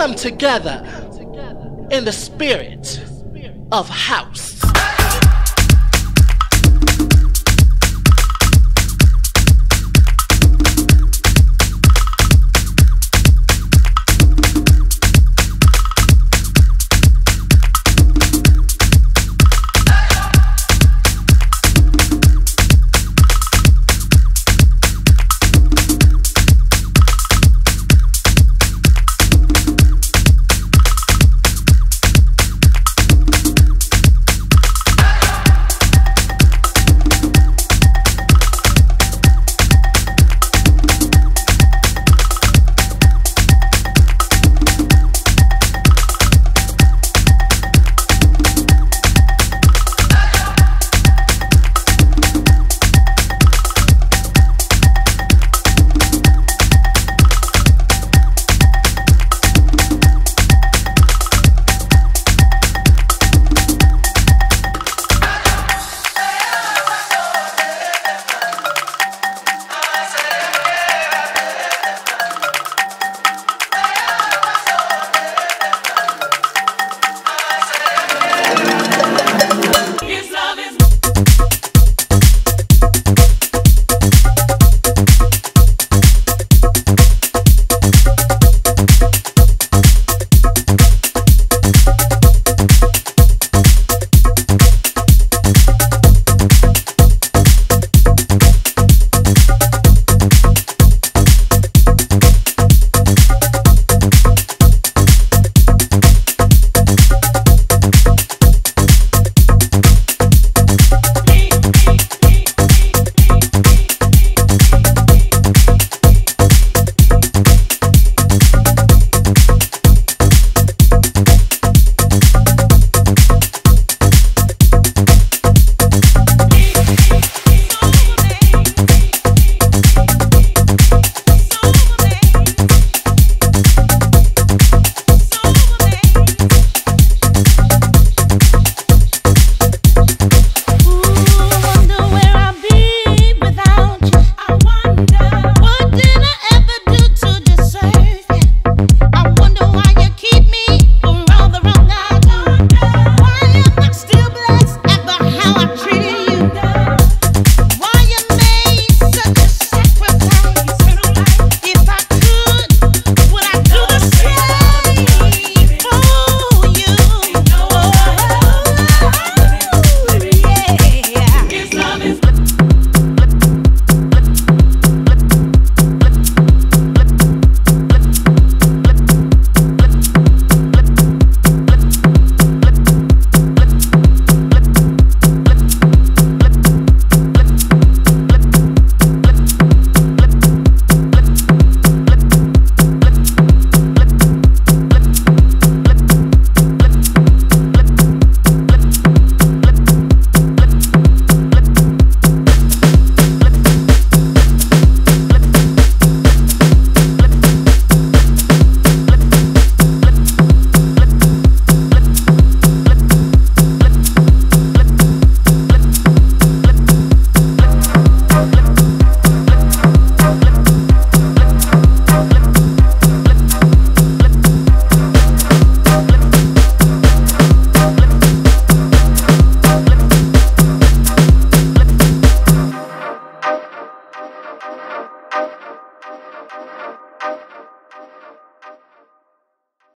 come together in the spirit of house.